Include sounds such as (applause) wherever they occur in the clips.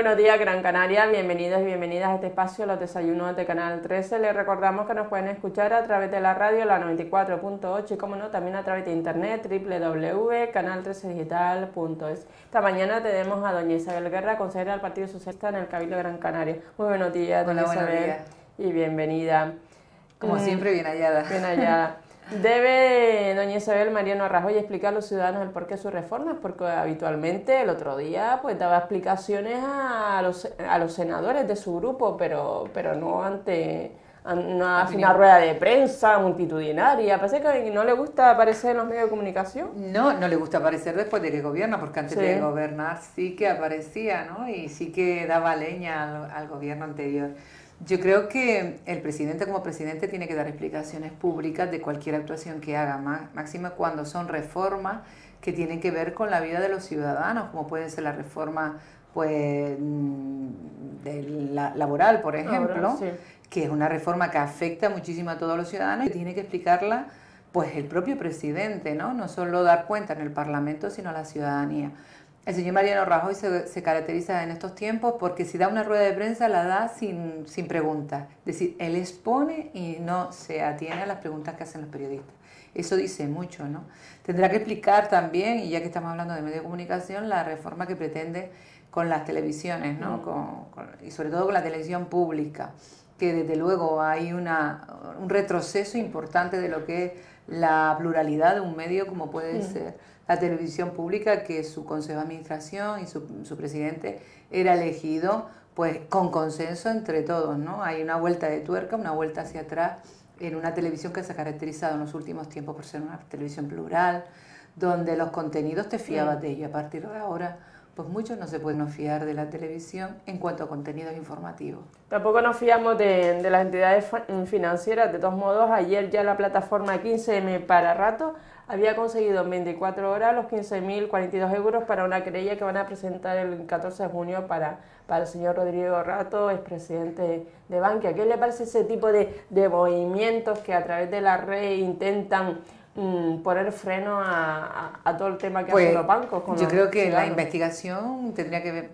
Buenos días, Gran Canaria. Bienvenidos y bienvenidas a este espacio, los desayunos de Canal 13. Les recordamos que nos pueden escuchar a través de la radio, la 94.8 y, como no, también a través de internet, www.canal13digital.es. Esta mañana tenemos a doña Isabel Guerra, consejera del Partido Socialista en el Cabildo de Gran Canaria. Muy buenos días, doña Isabel. Y bienvenida. Como mm, siempre, bien hallada. Bien hallada. (laughs) Debe doña Isabel Mariano Rajoy explicar a los ciudadanos el porqué de sus reformas, porque habitualmente el otro día pues daba explicaciones a los, a los senadores de su grupo, pero, pero no ante hace una rueda de prensa multitudinaria. Parece que no le gusta aparecer en los medios de comunicación. No, no le gusta aparecer después de que gobierna, porque antes de gobernar sí que aparecía, ¿no? Y sí que daba leña al gobierno anterior. Yo creo que el presidente como presidente tiene que dar explicaciones públicas de cualquier actuación que haga, máxima cuando son reformas que tienen que ver con la vida de los ciudadanos, como puede ser la reforma pues, mm, de la, laboral, por ejemplo, que es una reforma que afecta muchísimo a todos los ciudadanos y tiene que explicarla pues el propio presidente, ¿no? No solo dar cuenta en el Parlamento, sino a la ciudadanía. El señor Mariano Rajoy se, caracteriza en estos tiempos porque si da una rueda de prensa la da sin, sin preguntas. Es decir, él expone y no se atiene a las preguntas que hacen los periodistas. Eso dice mucho, ¿no? Tendrá que explicar también, y ya que estamos hablando de medio de comunicación, la reforma que pretende con las televisiones, ¿no? Mm. y sobre todo con la televisión pública, que desde luego hay una, un retroceso importante de lo que es la pluralidad de un medio como puede mm. ser la televisión pública, que su consejo de administración y su, su, presidente era elegido pues con consenso entre todos, ¿no? Hay una vuelta de tuerca, una vuelta hacia atrás en una televisión que se ha caracterizado en los últimos tiempos por ser una televisión plural, donde los contenidos te fiabas de ella. A partir de ahora pues muchos no se pueden fiar de la televisión en cuanto a contenidos informativos. Tampoco nos fiamos de, las entidades financieras, de todos modos, ayer ya la plataforma 15M para rato había conseguido en 24 horas los 15.042 euros para una querella que van a presentar el 14 de junio para, para el señor Rodrigo Rato, expresidente de Bankia. ¿Qué le parece ese tipo de, de movimientos que a través de la red intentan Mm, poner freno a, todo el tema que hacen pues, los bancos. yo creo que la investigación tendría que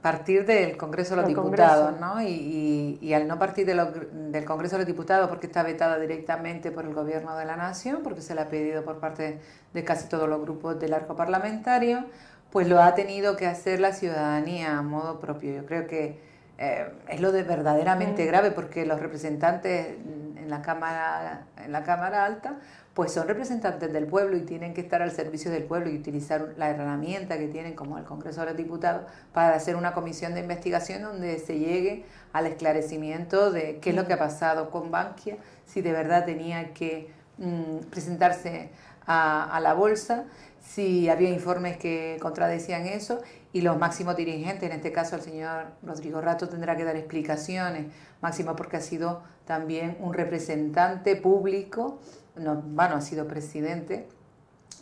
partir del Congreso de los Diputados, ¿no? Y, al no partir del Congreso de los Diputados, porque está vetada directamente por el Gobierno de la Nación, porque se le ha pedido por parte de casi todos los grupos del arco parlamentario, pues lo ha tenido que hacer la ciudadanía a modo propio. Yo creo que eh, es lo de verdaderamente grave, porque los representantes en la Cámara, en la cámara Alta pues son representantes del pueblo y tienen que estar al servicio del pueblo y utilizar la herramienta que tienen como el Congreso de los Diputados para hacer una comisión de investigación donde se llegue al esclarecimiento de qué es lo que ha pasado con Bankia, si de verdad tenía que mm, presentarse a, la bolsa, si había informes que contradecían eso y los máximos dirigentes, en este caso el señor Rodrigo Rato, tendrá que dar explicaciones, máximo porque ha sido también un representante público no, bueno, ha sido presidente,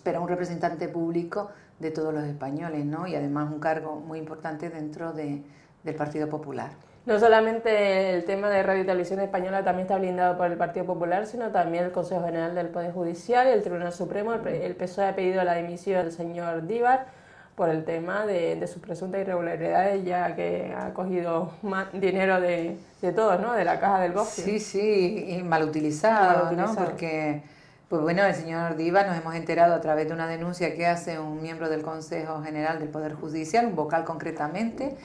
pero un representante público de todos los españoles, ¿no? Y además un cargo muy importante dentro de, del Partido Popular. No solamente el tema de Radio y Televisión Española también está blindado por el Partido Popular, sino también el Consejo General del Poder Judicial el Tribunal Supremo. El PSOE ha pedido la dimisión del señor Díbar por el tema de, de sus presuntas irregularidades, ya que ha cogido más dinero de, de todos, ¿no? De la caja del bosque. Sí, sí, y mal utilizado, ¿no? Porque, pues bueno, el señor Diva nos hemos enterado a través de una denuncia que hace un miembro del Consejo General del Poder Judicial, un vocal concretamente,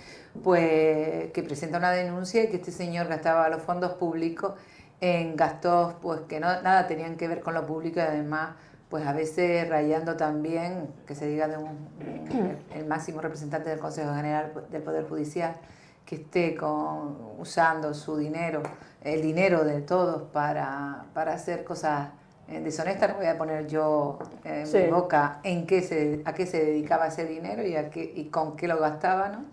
pues que presenta una denuncia y que este señor gastaba los fondos públicos en gastos pues que no, nada tenían que ver con lo público y además pues a veces rayando también, que se diga de un, el máximo representante del Consejo General del Poder Judicial, que esté con, usando su dinero, el dinero de todos para, para hacer cosas eh, deshonestas, no voy a poner yo en mi boca en qué se, a qué se dedicaba ese dinero y, a qué, y con qué lo gastaba, ¿no?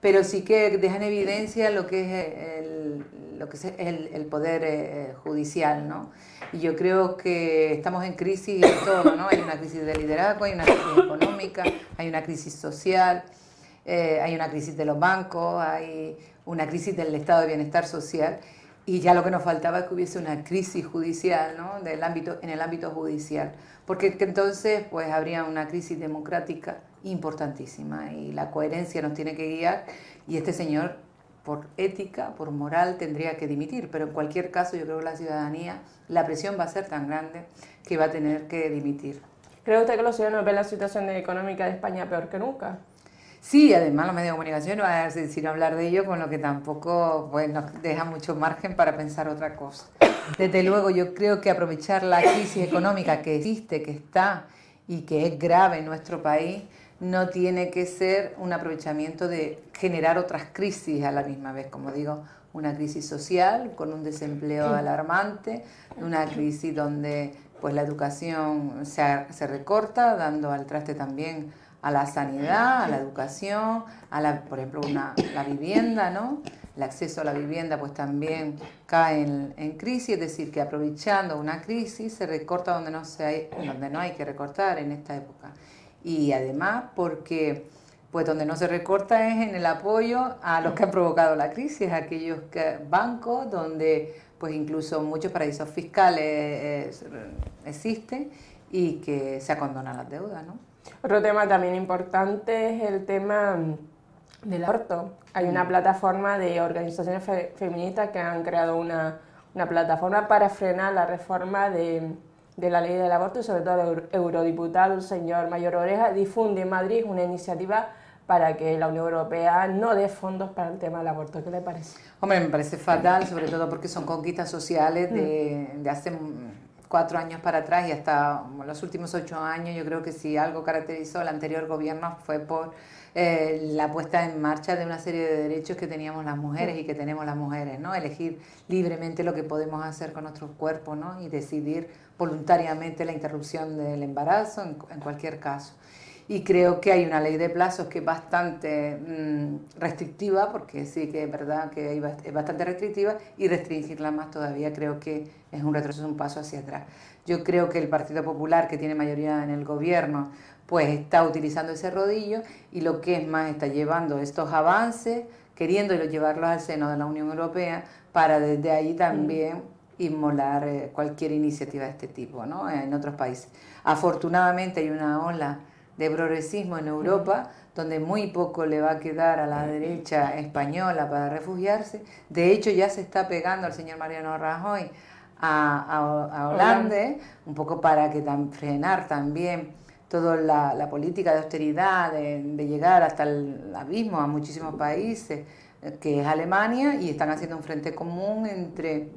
pero sí que deja en evidencia lo que es el, lo que es el, poder eh, judicial, ¿no? Y yo creo que estamos en crisis en todo, ¿no? Hay una crisis de liderazgo, hay una crisis económica, hay una crisis social, eh, hay una crisis de los bancos, hay una crisis del estado de bienestar social. Y ya lo que nos faltaba es que hubiese una crisis judicial, ¿no? En el ámbito judicial, porque entonces pues habría una crisis democrática importantísima y la coherencia nos tiene que guiar y este señor por ética, por moral, tendría que dimitir, pero en cualquier caso yo creo que la ciudadanía, la presión va a ser tan grande que va a tener que dimitir. ¿Cree usted que los ciudadanos ven la situación económica de España peor que nunca? Sí, además los medios de comunicación no van a decir hablar de ello, con lo que tampoco pues, nos deja mucho margen para pensar otra cosa. Desde luego, yo creo que aprovechar la crisis económica que existe, que está y que es grave en nuestro país, no tiene que ser un aprovechamiento de generar otras crisis a la misma vez, como digo, una crisis social con un desempleo alarmante, una crisis donde pues la educación se, se recorta, dando al traste también a la sanidad, a la educación, a la, por ejemplo, una, la vivienda, ¿no? El acceso a la vivienda pues también cae en, crisis, es decir, que aprovechando una crisis se recorta donde no, se hay, donde no hay que recortar en esta época. Y además porque pues donde no se recorta es en el apoyo a los que han provocado la crisis, aquellos que, bancos donde pues incluso muchos paraísos fiscales eh, existen y que se acondonan las deudas, ¿no? Otro tema también importante es el tema del aborto. Hay una mm. plataforma de organizaciones feministas que han creado una, plataforma para frenar la reforma de, la ley del aborto y sobre todo el eurodiputado, el señor Mayor Oreja, difunde en Madrid una iniciativa para que la Unión Europea no dé fondos para el tema del aborto. ¿Qué le parece? Hombre, me parece fatal, sobre todo porque son conquistas sociales de, mm. de hace cuatro años para atrás y hasta los últimos ocho años, yo creo que si algo caracterizó al anterior gobierno fue por eh, la puesta en marcha de una serie de derechos que teníamos las mujeres y que tenemos las mujeres, ¿no? Elegir libremente lo que podemos hacer con nuestros cuerpos, ¿no? Y decidir voluntariamente la interrupción del embarazo en, en cualquier caso y creo que hay una ley de plazos que es bastante mm, restrictiva, porque sí que es verdad que es bastante restrictiva, y restringirla más todavía creo que es un retroceso, un paso hacia atrás. Yo creo que el Partido Popular, que tiene mayoría en el gobierno, pues está utilizando ese rodillo y lo que es más está llevando estos avances, queriendo llevarlos al seno de la Unión Europea para desde ahí también inmolar eh, cualquier iniciativa de este tipo ¿no? en otros países. Afortunadamente hay una ola de progresismo en Europa, donde muy poco le va a quedar a la derecha española para refugiarse. De hecho, ya se está pegando al señor Mariano Rajoy a, a, Holanda, un poco para que frenar también toda la, política de austeridad, de, llegar hasta el abismo a muchísimos países, eh, que es Alemania, y están haciendo un frente común entre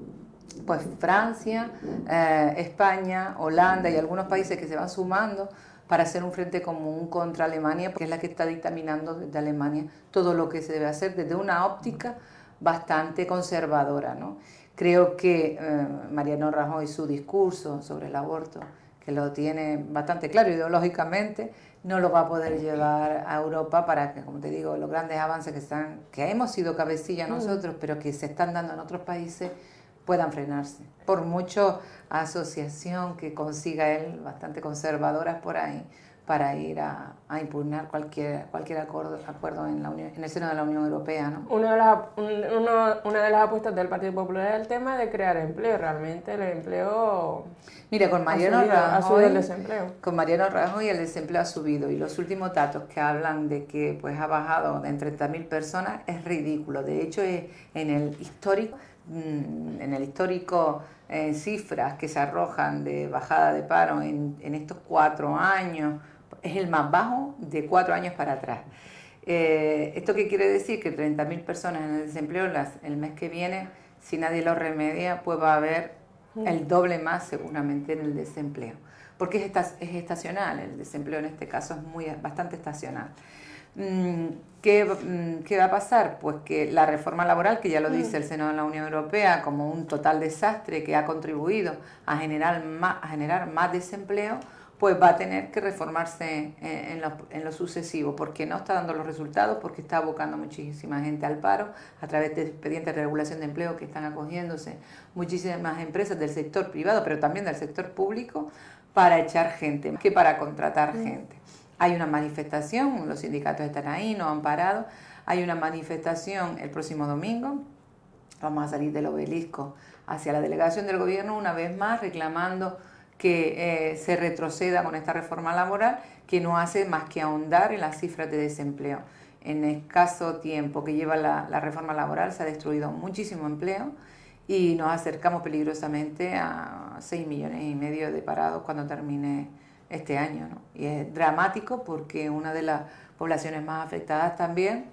pues Francia, eh, España, Holanda y algunos países que se van sumando para hacer un frente común contra Alemania, porque es la que está dictaminando desde Alemania todo lo que se debe hacer desde una óptica bastante conservadora. ¿no? Creo que eh, Mariano Rajoy, su discurso sobre el aborto, que lo tiene bastante claro ideológicamente, no lo va a poder llevar a Europa para que, como te digo, los grandes avances que, están, que hemos sido cabecilla mm. nosotros, pero que se están dando en otros países, puedan frenarse. Por mucho asociación que consiga él, bastante conservadoras por ahí, para ir a, impugnar cualquier, cualquier acuerdo, acuerdo en, la Unión, en el seno de la Unión Europea. ¿no? Una, de las, una de las apuestas del Partido Popular es el tema de crear empleo. Realmente el empleo... Mira, con Mariano Rajoy, el desempleo. Con Mariano Rajoy el desempleo ha subido y los últimos datos que hablan de que pues ha bajado en 30.000 personas es ridículo. De hecho, es en el histórico en el histórico eh, cifras que se arrojan de bajada de paro en, estos cuatro años, es el más bajo de cuatro años para atrás. Eh, ¿Esto qué quiere decir? Que 30.000 personas en el desempleo las, el mes que viene, si nadie lo remedia, pues va a haber el doble más seguramente en el desempleo. Porque es, es estacional, el desempleo en este caso es muy, bastante estacional. Mm, ¿Qué, mm, ¿Qué, va a pasar? Pues que la reforma laboral, que ya lo dice el Senado de la Unión Europea como un total desastre que ha contribuido a generar más, a generar más desempleo, pues va a tener que reformarse en, lo, en lo sucesivo, porque no está dando los resultados, porque está abocando muchísima gente al paro a través de expedientes de regulación de empleo que están acogiéndose muchísimas empresas del sector privado, pero también del sector público, para echar gente, que para contratar gente. Hay una manifestación, los sindicatos están ahí, no han parado. Hay una manifestación el próximo domingo vamos a salir del obelisco hacia la delegación del gobierno una vez más reclamando que eh, se retroceda con esta reforma laboral que no hace más que ahondar en las cifras de desempleo. En escaso tiempo que lleva la, reforma laboral se ha destruido muchísimo empleo y nos acercamos peligrosamente a 6 millones y medio de parados cuando termine este año. ¿no? Y es dramático porque una de las poblaciones más afectadas también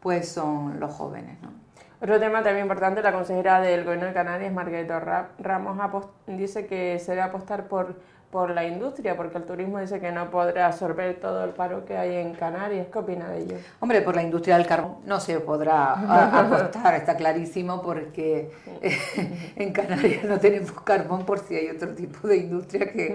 pues son los jóvenes. ¿no? Otro tema también importante, la consejera del Gobierno de Canarias, Margarita Ramos, dice que se debe apostar por, por la industria, porque el turismo dice que no podrá absorber todo el paro que hay en Canarias. ¿Qué opina de ello? Hombre, por la industria del carbón no se podrá (laughs) apostar, está clarísimo, porque (laughs) en Canarias no tenemos carbón por si hay otro tipo de industria que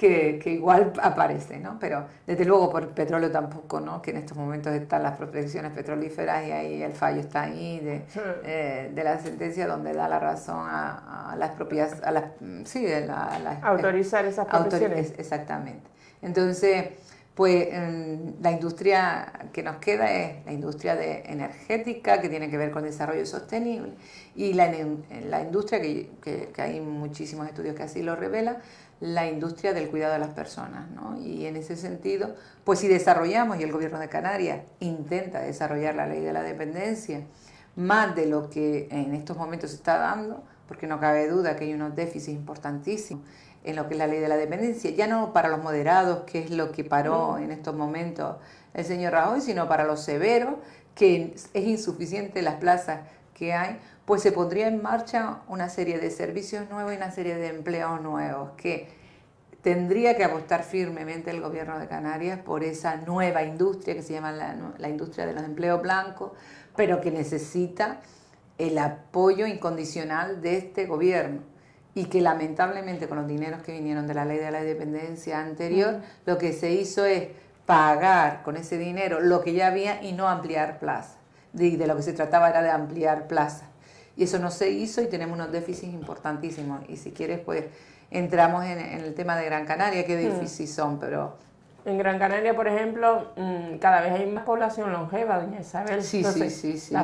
que, igual aparece, ¿no? Pero desde luego por petróleo tampoco, ¿no? Que en estos momentos están las prospecciones petrolíferas y ahí el fallo está ahí de, eh, de la sentencia donde da la razón a, las propias, a las, sí, de la, autorizar esas prospecciones. exactamente. Entonces, pues la industria que nos queda es la industria de energética, que tiene que ver con desarrollo sostenible, y la, la industria, que, que, que hay muchísimos estudios que así lo revelan, la industria del cuidado de las personas. ¿no? Y en ese sentido, pues si desarrollamos, y el gobierno de Canarias intenta desarrollar la ley de la dependencia, más de lo que en estos momentos se está dando, porque no cabe duda que hay unos déficits importantísimos en lo que es la ley de la dependencia, ya no para los moderados, que es lo que paró en estos momentos el señor Rajoy, sino para los severos, que es insuficiente las plazas que hay, pues se pondría en marcha una serie de servicios nuevos y una serie de empleos nuevos que tendría que apostar firmemente el gobierno de Canarias por esa nueva industria que se llama la, industria de los empleos blancos, pero que necesita el apoyo incondicional de este gobierno y que lamentablemente con los dineros que vinieron de la ley de la dependencia anterior, lo que se hizo es pagar con ese dinero lo que ya había y no ampliar plazas. De, de lo que se trataba era de ampliar plazas. Y eso no se hizo y tenemos unos déficits importantísimos. Y si quieres, pues entramos en, el tema de Gran Canaria, qué hmm. déficits son, pero... En Gran Canaria, por ejemplo, mm, cada vez hay más población longeva, doña Isabel. Sí, sí, sí, sí.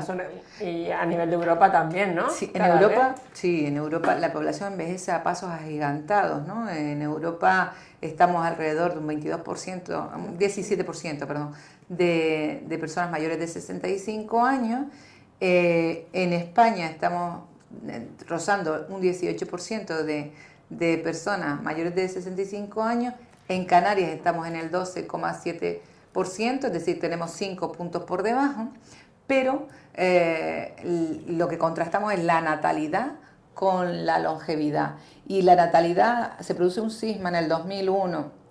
y a nivel de Europa también, ¿no? Sí, en Europa, sí, en Europa la población envejece a pasos agigantados, ¿no? En Europa estamos alrededor de un 22%, 17%, perdón, de, de personas mayores de 65 años eh, en España estamos eh, rozando un 18% de, personas mayores de 65 años. En Canarias estamos en el 12,7%, es decir, tenemos 5 puntos por debajo. Pero eh, lo que contrastamos es la natalidad con la longevidad. Y la natalidad se produce un sisma en el 2001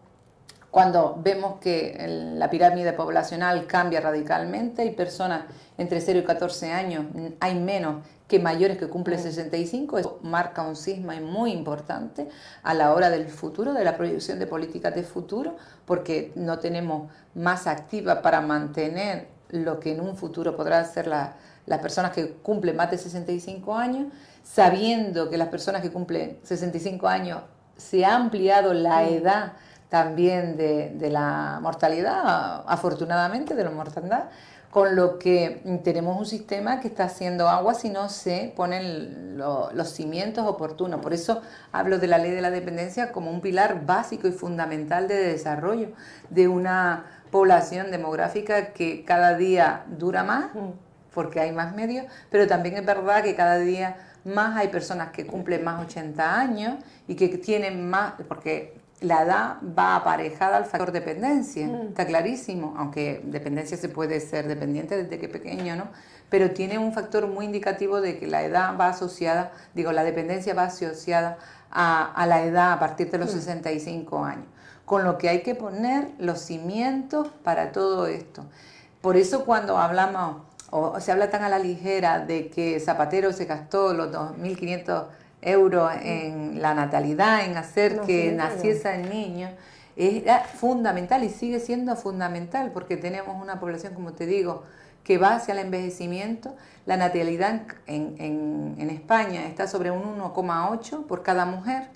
cuando vemos que la pirámide poblacional cambia radicalmente, hay personas entre 0 y 14 años, hay menos que mayores que cumplen 65, eso marca un sisma muy importante a la hora del futuro, de la proyección de políticas de futuro, porque no tenemos masa activa para mantener lo que en un futuro podrá ser las personas que cumplen más de 65 años, sabiendo que las personas que cumplen 65 años se ha ampliado la edad también de, la mortalidad, afortunadamente de la mortandad, con lo que tenemos un sistema que está haciendo agua si no se ponen los cimientos oportunos. Por eso hablo de la ley de la dependencia como un pilar básico y fundamental de desarrollo de una población demográfica que cada día dura más, porque hay más medios, pero también es verdad que cada día más hay personas que cumplen más 80 años y que tienen más, porque la edad va aparejada al factor dependencia, mm. está clarísimo, aunque dependencia se puede ser dependiente desde que pequeño, ¿no? Pero tiene un factor muy indicativo de que la edad va asociada, digo, la dependencia va asociada a, la edad a partir de los 65 mm. años, con lo que hay que poner los cimientos para todo esto. Por eso cuando hablamos, o se habla tan a la ligera de que Zapatero se gastó los 2.500 euros en la natalidad, en hacer que naciese el niño, es fundamental y sigue siendo fundamental porque tenemos una población, como te digo, que va hacia el envejecimiento. La natalidad en, en, España está sobre un 1,8 por cada mujer.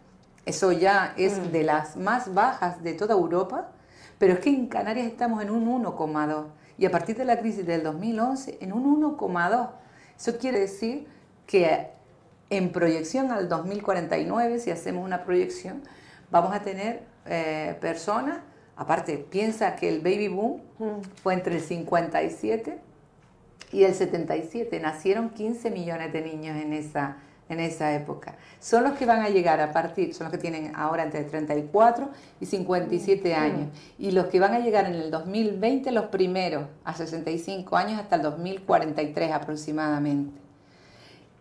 Eso ya es mm. de las más bajas de toda Europa, pero es que en Canarias estamos en un 1,2 y a partir de la crisis del 2011 en un 1,2. Eso quiere decir que en proyección al 2049, si hacemos una proyección, vamos a tener eh, personas, aparte, piensa que el baby boom mm. fue entre el 57 y el 77, nacieron 15 millones de niños en esa, en esa época. Son los que van a llegar a partir, son los que tienen ahora entre 34 y 57 mm. años. Y los que van a llegar en el 2020, los primeros, a 65 años hasta el 2043 aproximadamente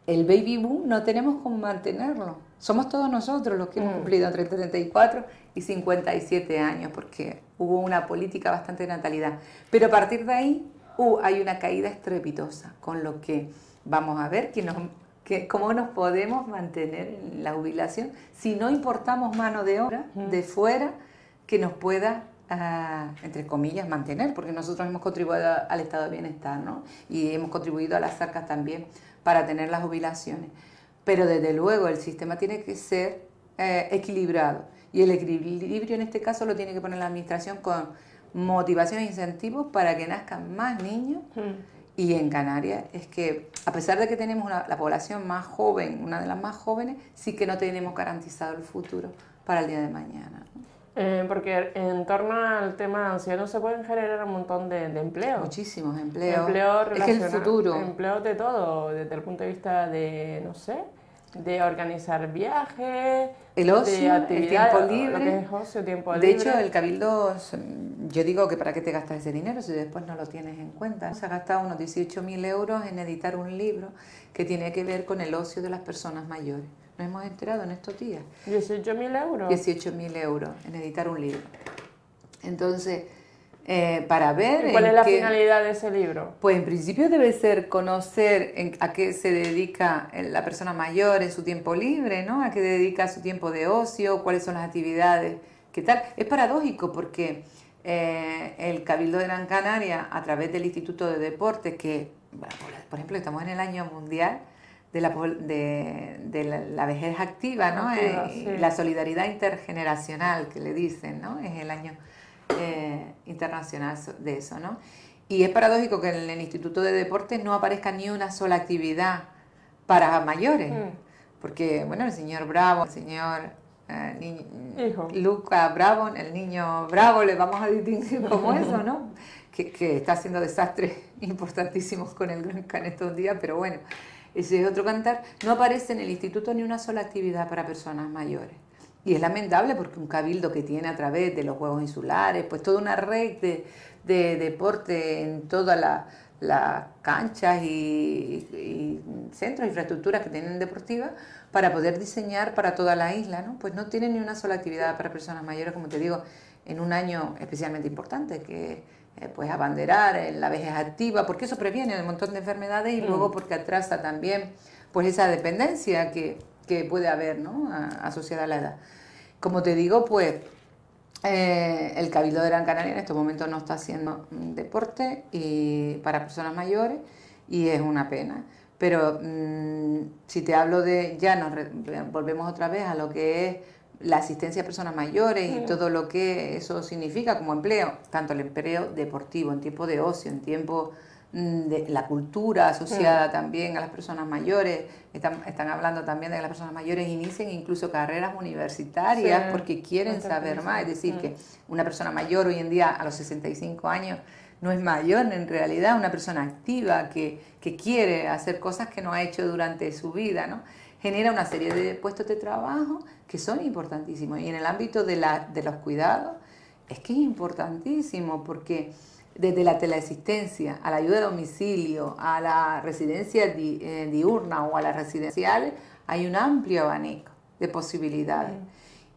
el baby boom no tenemos cómo mantenerlo. Somos todos nosotros los que hemos mm. cumplido entre 34 y 57 años, porque hubo una política bastante de natalidad. Pero a partir de ahí uh, hay una caída estrepitosa, con lo que vamos a ver que cómo nos podemos mantener en la jubilación si no importamos mano de obra de fuera que nos pueda ah, entre comillas, mantener, porque nosotros hemos contribuido al estado de bienestar, ¿no? Y hemos contribuido a las arcas también para tener las jubilaciones. Pero desde luego el sistema tiene que ser eh, equilibrado y el equilibrio en este caso lo tiene que poner la administración con motivación e incentivos para que nazcan más niños. Hmm. Y en Canarias es que, a pesar de que tenemos la población más joven, una de las más jóvenes, sí que no tenemos garantizado el futuro para el día de mañana. Eh, porque en torno al tema ancianos se pueden generar un montón de, empleos. Muchísimos empleos. Empleos es el futuro. Empleos de todo, desde el punto de vista de, no sé, de organizar viajes, el ocio, el tiempo libre. tiempo de hecho, el cabildo, yo digo que para qué te gastas ese dinero si después no lo tienes en cuenta. Se ha gastado unos 18.000 euros en editar un libro que tiene que ver con el ocio de las personas mayores. Nos hemos enterado en estos días. 18.000 euros. 18.000 euros en editar un libro. Entonces, eh, para ver... ¿Cuál es la finalidad de ese libro? Pues en principio debe ser conocer a qué se dedica la persona mayor en su tiempo libre, ¿no? A qué dedica su tiempo de ocio, cuáles son las actividades, qué tal. Es paradójico porque eh, el Cabildo de Gran Canaria, a través del Instituto de Deportes, que, por ejemplo, estamos en el año mundial, de la, de, la, vejez activa, ¿no? Eh, la solidaridad intergeneracional que le dicen, ¿no? Es el año eh, internacional de eso, ¿no? Y es paradójico que en el Instituto de Deportes no aparezca ni una sola actividad para mayores, mm. porque, bueno, el señor Bravo, el señor eh, Luca Bravo, el niño Bravo, le vamos a distinguir como eso, ¿no? Que, que, está haciendo desastres importantísimos con el Gran Can estos días, pero bueno, ese es otro cantar, no aparece en el instituto ni una sola actividad para personas mayores. Y es lamentable porque un cabildo que tiene a través de los Juegos Insulares, pues toda una red de, de deporte en todas las canchas y, centros, infraestructuras que tienen deportivas, para poder diseñar para toda la isla, ¿no? Pues no tiene ni una sola actividad para personas mayores, como te digo, en un año especialmente importante, que eh, pues abanderar en la vejez activa, porque eso previene un montón de enfermedades y luego mm. porque atrasa también pues esa dependencia que, que puede haber ¿no? asociada a la edad. Como te digo, pues eh, el Cabildo de Gran Canaria en estos momentos no está haciendo deporte y para personas mayores y es una pena. Pero mm, si te hablo de, ya nos volvemos otra vez a lo que es la asistencia a personas mayores y todo lo que eso significa como empleo, tanto el empleo deportivo, en tiempo de ocio, en tiempo mm, de la cultura asociada también a las personas mayores, están, están, hablando también de que las personas mayores inicien incluso carreras universitarias porque quieren saber más, es decir, que una persona mayor hoy en día a los 65 años no es mayor en realidad, una persona activa que, que quiere hacer cosas que no ha hecho durante su vida, ¿no? genera una serie de puestos de trabajo que son importantísimos. Y en el ámbito de, la, de los cuidados, es que es importantísimo porque desde la teleasistencia a la ayuda a domicilio, a la residencia eh, diurna o a las residenciales, hay un amplio abanico de posibilidades.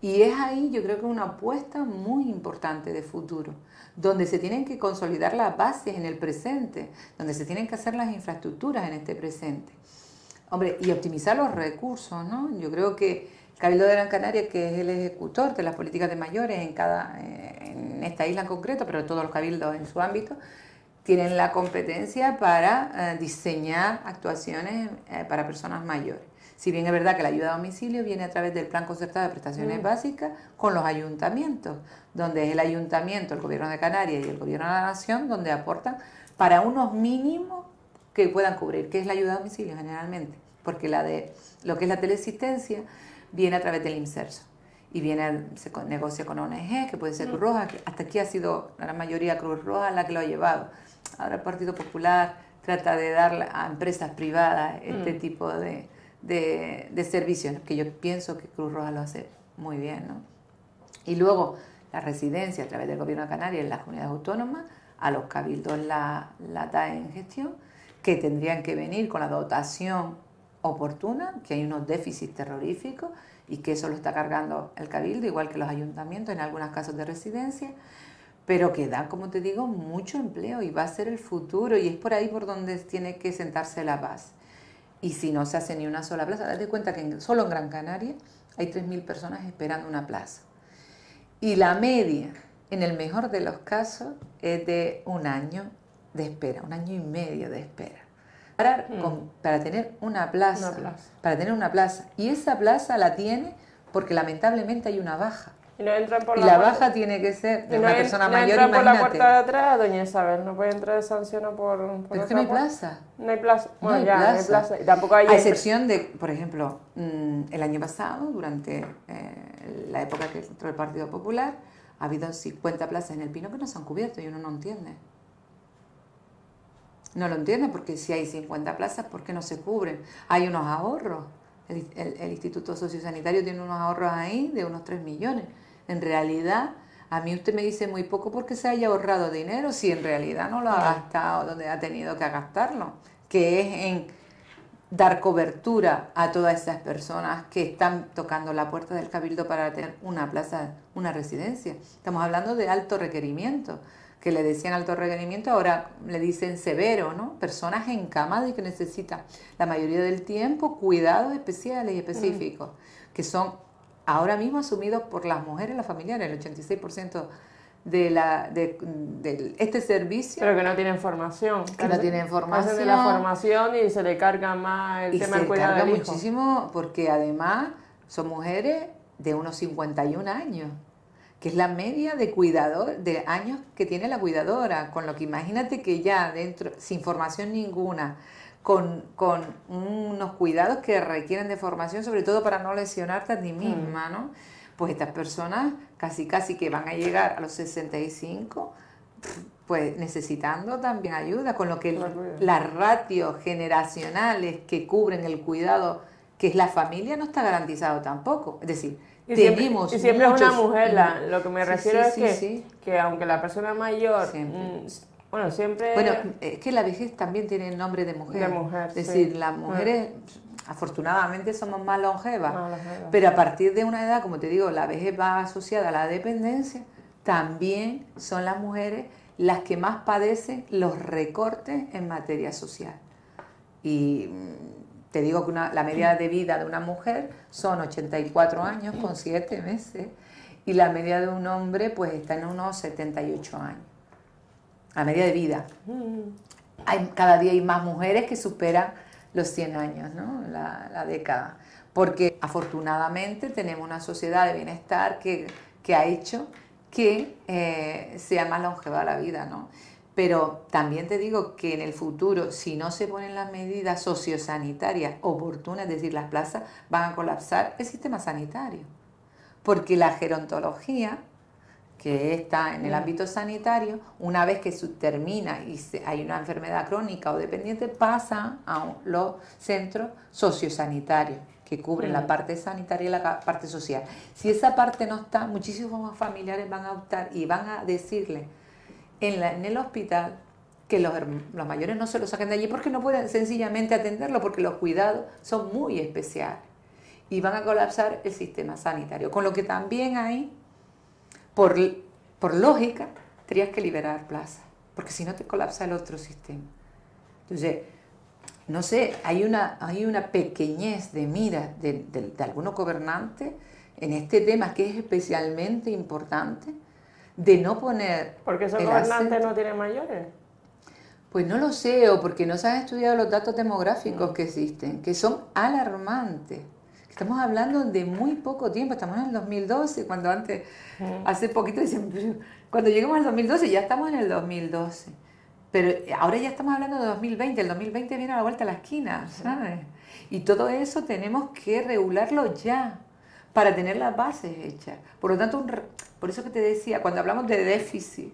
Y es ahí, yo creo que una apuesta muy importante de futuro, donde se tienen que consolidar las bases en el presente, donde se tienen que hacer las infraestructuras en este presente. Hombre, y optimizar los recursos, ¿no? Yo creo que Cabildo de Gran Canaria, que es el ejecutor de las políticas de mayores en, cada, eh, en esta isla en concreto, pero todos los cabildos en su ámbito, tienen la competencia para eh, diseñar actuaciones eh, para personas mayores. Si bien es verdad que la ayuda a domicilio viene a través del Plan Concertado de Prestaciones mm. Básicas con los ayuntamientos, donde es el ayuntamiento, el Gobierno de Canarias y el Gobierno de la Nación, donde aportan para unos mínimos que puedan cubrir, que es la ayuda a domicilio generalmente. porque la de lo que es la teleasistencia viene a través del IMSERSO y viene, se negocia con ONG, que puede ser Cruz Roja, hasta aquí ha sido la mayoría Cruz Roja la que lo ha llevado. Ahora el Partido Popular trata de dar a empresas privadas este mm. tipo de, de, servicios, que yo pienso que Cruz Roja lo hace muy bien. ¿no? Y luego la residencia a través del Gobierno de Canarias en las comunidades autónomas, a los cabildos la, la da en gestión, que tendrían que venir con la dotación oportuna, que hay unos déficits terroríficos y que eso lo está cargando el cabildo, igual que los ayuntamientos en algunos casos de residencia, pero que da, como te digo, mucho empleo y va a ser el futuro y es por ahí por donde tiene que sentarse la paz. Y si no se hace ni una sola plaza, date cuenta que solo en Gran Canaria hay 3.000 personas esperando una plaza. Y la media, en el mejor de los casos, es de un año de espera, un año y medio de espera. Mm. para tener una plaza, para tener una plaza. Y esa plaza la tiene porque lamentablemente hay una baja. Y, no entran por y la, baja tiene que ser de una persona no mayor, entran por la puerta de atrás, doña Isabel, no puede entrar de sanción por, por Pero es que no hay plaza. No hay plaza. Bueno, no hay ya, plaza. No hay plaza. Y tampoco hay... A excepción de, por ejemplo, mm, el año pasado, durante eh, la época que entró el Partido Popular, ha habido 50 plazas en el Pino que no se han cubierto y uno no entiende. No lo entiendo porque si hay 50 plazas, ¿por qué no se cubren? Hay unos ahorros. El, el, Instituto Sociosanitario tiene unos ahorros ahí de unos 3 millones. En realidad, a mí usted me dice muy poco porque se haya ahorrado dinero, si en realidad no lo ha gastado donde ha tenido que gastarlo, que es en dar cobertura a todas esas personas que están tocando la puerta del cabildo para tener una plaza, una residencia. Estamos hablando de alto requerimiento que le decían alto requerimiento, ahora le dicen severo, ¿no? Personas encamadas y que necesitan la mayoría del tiempo cuidados especiales y específicos, que son ahora mismo asumidos por las mujeres, las familiares, el 86% de, la, de, este servicio. Pero que no tienen formación. Que no tienen formación. Hacen de la formación y se le carga más el tema del cuidado del hijo. muchísimo porque además son mujeres de unos 51 años que es la media de cuidador, de años que tiene la cuidadora, con lo que imagínate que ya dentro, sin formación ninguna, con, con unos cuidados que requieren de formación, sobre todo para no lesionarte a ti misma, ¿no? Pues estas personas casi casi que van a llegar a los 65, pues necesitando también ayuda, con lo que las ratios generacionales que cubren el cuidado, que es la familia, no está garantizado tampoco. Es decir, y siempre, y siempre es una mujer, lo que me refiero es que, que aunque la persona mayor, mm, bueno, siempre... Bueno, es que la vejez también tiene el nombre de mujer. De mujer, Es decir, las mujeres, afortunadamente, somos más longevas, pero a partir de una edad, como te digo, la vejez va asociada a la dependencia, también son las mujeres las que más padecen los recortes en materia social. Y te digo que la media de vida de una mujer son 84 años con 7 meses y la media de un hombre pues está en unos 78 años. La media de vida. Hay, cada día hay más mujeres que superan los 100 años, ¿no? la, década. Porque afortunadamente tenemos una sociedad de bienestar que, ha hecho que eh, sea más longeva la vida, ¿no? Pero también te digo que en el futuro, si no se ponen las medidas sociosanitarias oportunas, es decir, las plazas, van a colapsar el sistema sanitario. Porque la gerontología, que está en el mm. ámbito sanitario, una vez que termina y hay una enfermedad crónica o dependiente, pasa a los centros sociosanitarios que cubren la mm. parte sanitaria y la parte social. Si esa parte no está, muchísimos familiares van a optar y van a decirle en, el hospital que los, los, mayores no se lo saquen de allí porque no pueden sencillamente atenderlo, porque los cuidados son muy especiales y van a colapsar el sistema sanitario. Con lo que también hay, por, por lógica, tendrías que liberar plazas, porque si no te colapsa el otro sistema. Entonces, no sé, hay una, hay una pequeñez de mira de, de algunos gobernantes en este tema que es especialmente importante de no poner... ¿Porque esos gobernantes no tienen mayores? Pues no lo sé, o porque no se han estudiado los datos demográficos mm. que existen, que son alarmantes. Estamos hablando de muy poco tiempo, estamos en el 2012, cuando antes, mm. hace poquito cuando lleguemos al 2012 ya estamos en el 2012. Pero ahora ya estamos hablando de 2020, el 2020 viene a la vuelta a la esquina, ¿sabes? Y todo eso tenemos que regularlo ya para tener las bases hechas. Por lo tanto, por eso que te decía, cuando hablamos de déficit,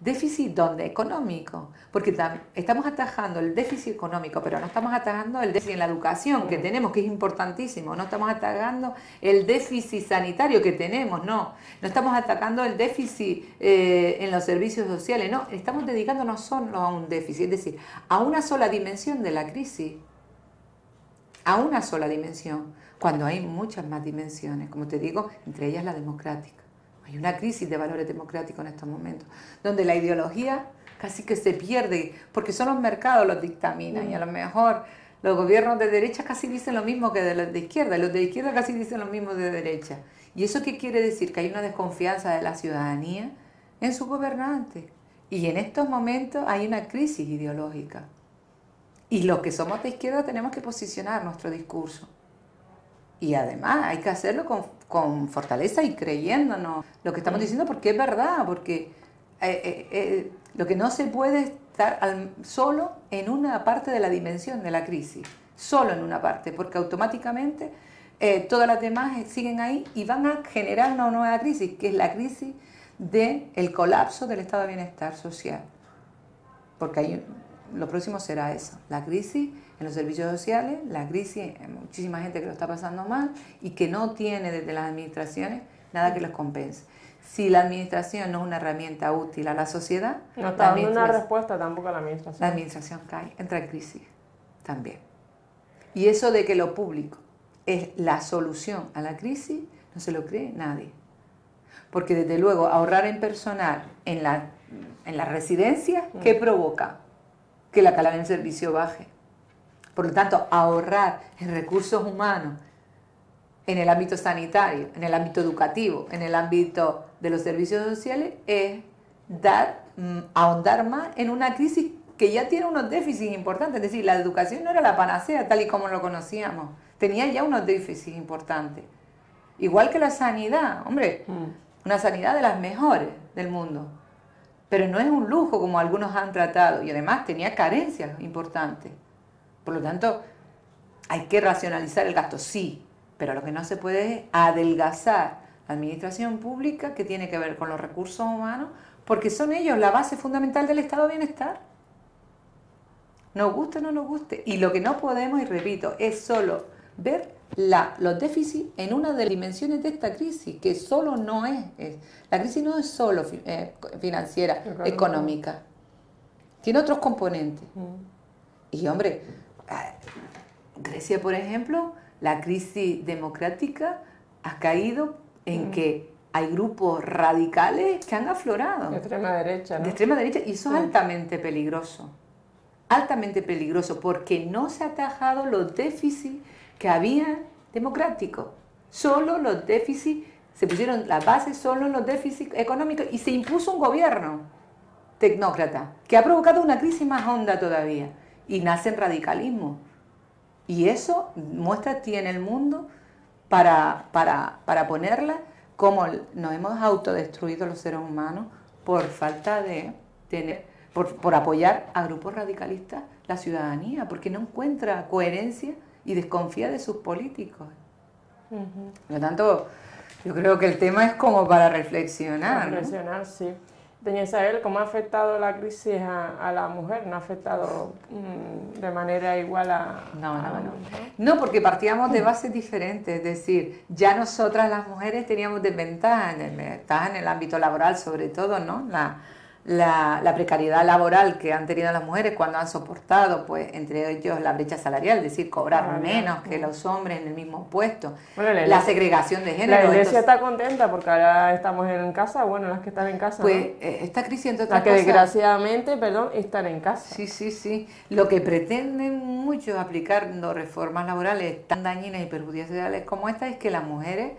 ¿Déficit dónde? Económico. Porque estamos atajando el déficit económico, pero no estamos atajando el déficit en la educación que tenemos, que es importantísimo. No estamos atajando el déficit sanitario que tenemos, no. No estamos atacando el déficit eh, en los servicios sociales, no. Estamos dedicándonos solo a un déficit, es decir, a una sola dimensión de la crisis. A una sola dimensión, cuando hay muchas más dimensiones, como te digo, entre ellas la democrática. Hay una crisis de valores democráticos en estos momentos, donde la ideología casi que se pierde, porque son los mercados los dictaminan y a lo mejor los gobiernos de derecha casi dicen lo mismo que de los de izquierda, y los de izquierda casi dicen lo mismo de derecha. ¿Y eso qué quiere decir? Que hay una desconfianza de la ciudadanía en su gobernante. Y en estos momentos hay una crisis ideológica. Y los que somos de izquierda tenemos que posicionar nuestro discurso. Y además hay que hacerlo con, con fortaleza y creyéndonos lo que estamos mm. diciendo porque es verdad, porque eh, eh, eh, lo que no se puede estar solo en una parte de la dimensión de la crisis, solo en una parte, porque automáticamente todas las demás siguen ahí y van a generar una nueva crisis, que es la crisis del el colapso del estado de bienestar social. Porque hay, lo próximo será eso, la crisis en los servicios sociales, la crisis, hay muchísima gente que lo está pasando mal y que no tiene desde las administraciones nada que los compense. Si la administración no es una herramienta útil a la sociedad, no está dando una respuesta tampoco a la administración. La administración cae, entra en crisis también. Y eso de que lo público es la solución a la crisis, no se lo cree nadie. Porque desde luego ahorrar en personal en la, en la residencia, ¿qué mm. provoca? Que la calidad del servicio baje. Por lo tanto, ahorrar en recursos humanos en el ámbito sanitario, en el ámbito educativo, en el ámbito de los servicios sociales, es dar, mm, ahondar más en una crisis que ya tiene unos déficits importantes. Es decir, la educación no era la panacea tal y como lo conocíamos, tenía ya unos déficits importantes. Igual que la sanidad, hombre, mm. una sanidad de las mejores del mundo. Pero no es un lujo como algunos han tratado y además tenía carencias importantes. Por lo tanto, hay que racionalizar el gasto, sí, pero lo que no se puede es adelgazar la administración pública que tiene que ver con los recursos humanos, porque son ellos la base fundamental del estado de bienestar. Nos guste o no nos guste. Y lo que no podemos, y repito, es solo ver la, los déficits en una de las dimensiones de esta crisis, que solo no es, la crisis no es solo eh, financiera, económica, tiene otros componentes. Y hombre, Grecia, por ejemplo, la crisis democrática ha caído en mm. que hay grupos radicales que han aflorado. De extrema derecha, ¿no? De extrema derecha, y eso es altamente peligroso. Altamente peligroso, porque no se ha atajado los déficits que había democráticos. Solo los déficits, se pusieron las bases solo en los déficits económicos y se impuso un gobierno tecnócrata que ha provocado una crisis más honda todavía y nace en radicalismo. Y eso muestra tiene el mundo para, para, para ponerla como nos hemos autodestruido los seres humanos por falta de tener, por, por apoyar a grupos radicalistas la ciudadanía, porque no encuentra coherencia y desconfía de sus políticos. Por lo tanto, yo creo que el tema es como para reflexionar. reflexionar, sí. Doña Isabel, ¿cómo ha afectado la crisis a, la mujer? ¿No ha afectado mm, de manera igual a, no, no, no. No, porque partíamos de bases diferentes, es decir, ya nosotras las mujeres teníamos desventajas, desventajas en el ámbito laboral sobre todo, ¿no? La, la, la, precariedad laboral que han tenido las mujeres cuando han soportado, pues, entre ellos la brecha salarial, es decir, cobrar ah, menos que los hombres en el mismo puesto, la, segregación de género. La iglesia está contenta porque ahora estamos en casa, bueno, las que están en casa. Pues eh, esta crisis, entre otras que desgraciadamente, perdón, están en casa. Sí, sí, sí. Lo que pretenden muchos aplicando reformas laborales tan dañinas y perjudiciales como esta es que las mujeres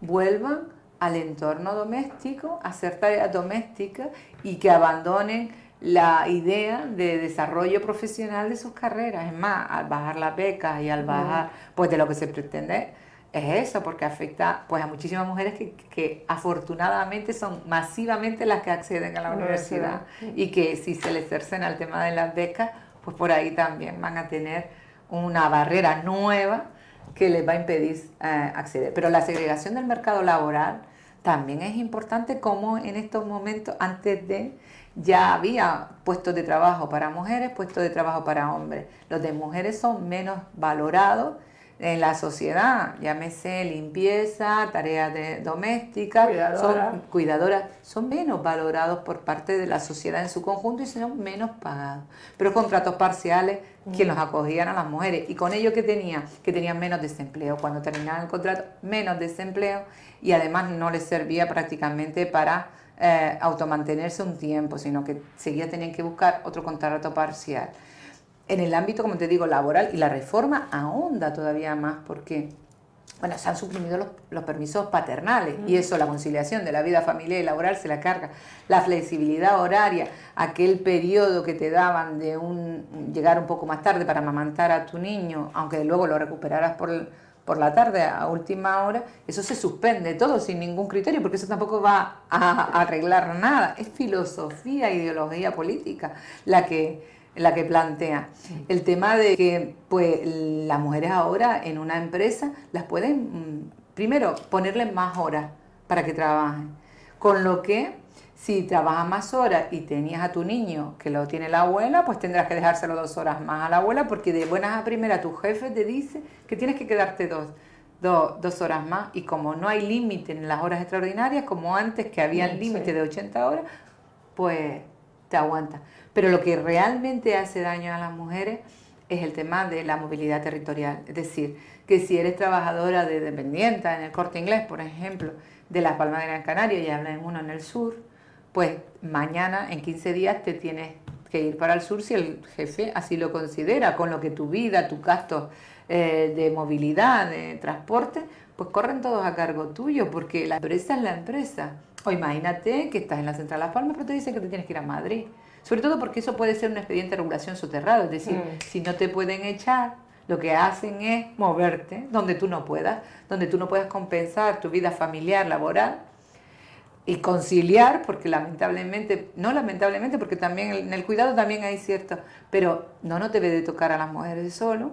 vuelvan al entorno doméstico, hacer tareas domésticas y que abandonen la idea de desarrollo profesional de sus carreras. Es más, al bajar las becas y al bajar, pues de lo que se pretende es eso, porque afecta pues a muchísimas mujeres que, que afortunadamente son masivamente las que acceden a la universidad y que si se les cercen al tema de las becas, pues por ahí también van a tener una barrera nueva que les va a impedir eh, acceder. Pero la segregación del mercado laboral también es importante como en estos momentos, antes de, ya había puestos de trabajo para mujeres, puestos de trabajo para hombres. Los de mujeres son menos valorados en la sociedad, llámese limpieza, tareas de, domésticas, son cuidadoras, son menos valorados por parte de la sociedad en su conjunto y son menos pagados. Pero contratos parciales que los acogían a las mujeres. Y con ello que tenían, que tenían menos desempleo. Cuando terminaban el contrato, menos desempleo. Y además no les servía prácticamente para eh, automantenerse un tiempo, sino que seguía tenían que buscar otro contrato parcial en el ámbito, como te digo, laboral y la reforma ahonda todavía más porque, bueno, se han suprimido los, permisos paternales y eso, la conciliación de la vida familiar y laboral se la carga. La flexibilidad horaria, aquel periodo que te daban de un llegar un poco más tarde para amamantar a tu niño, aunque luego lo recuperaras por, por la tarde a última hora, eso se suspende todo sin ningún criterio, porque eso tampoco va a arreglar nada. Es filosofía, ideología política la que la que plantea. El tema de que pues las mujeres ahora en una empresa las pueden, mm, primero, ponerles más horas para que trabajen. Con lo que si trabajas más horas y tenías a tu niño que lo tiene la abuela, pues tendrás que dejárselo dos horas más a la abuela porque de buenas a primera tu jefe te dice que tienes que quedarte dos, dos, horas más y como no hay límite en las horas extraordinarias, como antes que había el límite de 80 horas, pues te aguanta. Pero lo que realmente hace daño a las mujeres es el tema de la movilidad territorial. Es decir, que si eres trabajadora de dependiente en el corte inglés, por ejemplo, de Las Palmas de Gran Canaria y hablan uno en el sur, pues mañana, en 15 días, te tienes que ir para el sur si el jefe así lo considera, con lo que tu vida, tu gasto eh, de movilidad, de transporte, pues corren todos a cargo tuyo, porque la empresa es la empresa. O imagínate que estás en la central de Las Palmas, pero te dicen que te tienes que ir a Madrid. Sobre todo porque eso puede ser un expediente de regulación soterrado, es decir, mm. si no te pueden echar, lo que hacen es moverte donde tú no puedas, donde tú no puedas compensar tu vida familiar, laboral y conciliar, porque lamentablemente, no lamentablemente, porque también en el cuidado también hay cierto, pero no, no debe de tocar a las mujeres solo,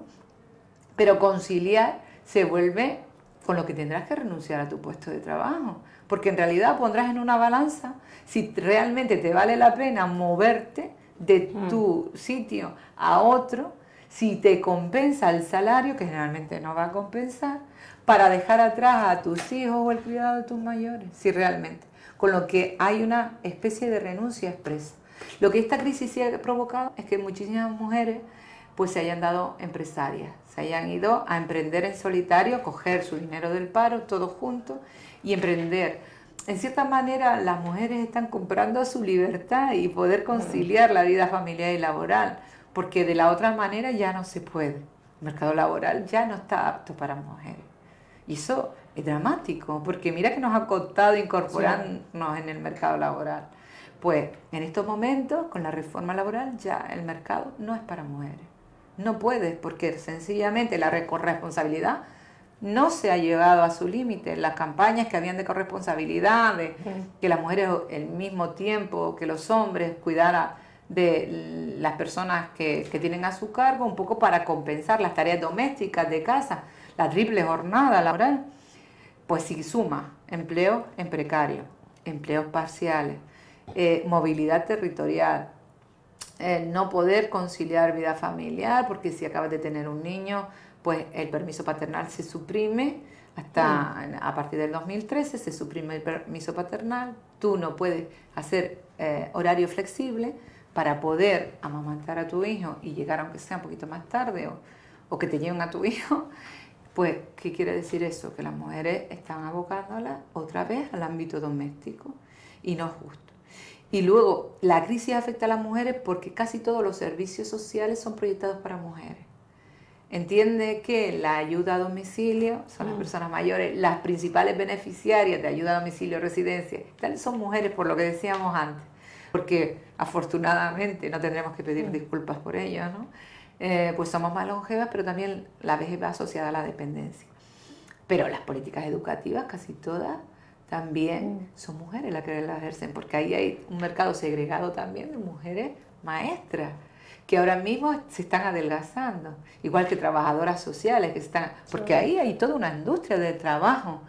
pero conciliar se vuelve con lo que tendrás que renunciar a tu puesto de trabajo, porque en realidad pondrás en una balanza si realmente te vale la pena moverte de mm. tu sitio a otro, si te compensa el salario, que generalmente no va a compensar, para dejar atrás a tus hijos o el cuidado de tus mayores, si realmente. Con lo que hay una especie de renuncia expresa. Lo que esta crisis ha provocado es que muchísimas mujeres pues se hayan dado empresarias, se hayan ido a emprender en solitario, coger su dinero del paro, todos juntos, y emprender. En cierta manera, las mujeres están comprando su libertad y poder conciliar la vida familiar y laboral, porque de la otra manera ya no se puede. El mercado laboral ya no está apto para mujeres. Y eso es dramático, porque mira que nos ha costado incorporarnos en el mercado laboral. Pues en estos momentos, con la reforma laboral, ya el mercado no es para mujeres. No puedes porque sencillamente la corresponsabilidad no se ha llegado a su límite. Las campañas que habían de corresponsabilidad, de que las mujeres el mismo tiempo que los hombres cuidaran de las personas que, que, tienen a su cargo, un poco para compensar las tareas domésticas de casa, la triple jornada laboral, pues si suma empleo en precario, empleos parciales, eh, movilidad territorial, no poder conciliar vida familiar, porque si acabas de tener un niño, pues el permiso paternal se suprime hasta a partir del 2013 se suprime el permiso paternal, tú no puedes hacer eh, horario flexible para poder amamantar a tu hijo y llegar aunque sea un poquito más tarde o, o que te lleven a tu (laughs) hijo, pues ¿qué quiere decir eso? Que las mujeres están abocándolas otra vez al ámbito doméstico y no es justo. Y luego, la crisis afecta a las mujeres porque casi todos los servicios sociales son proyectados para mujeres. Entiende que la ayuda a domicilio son las mm. personas mayores, las principales beneficiarias de ayuda a domicilio residencia, tal son mujeres, por lo que decíamos antes, porque afortunadamente no tendremos que pedir mm. disculpas por ello, ¿no? Eh, pues somos más longevas, pero también la vejez va asociada a la dependencia. Pero las políticas educativas, casi todas, también mm. son mujeres las que las ejercen, porque ahí hay un mercado segregado también de mujeres maestras que ahora mismo se están adelgazando, igual que trabajadoras sociales que están, porque ahí hay toda una industria de trabajo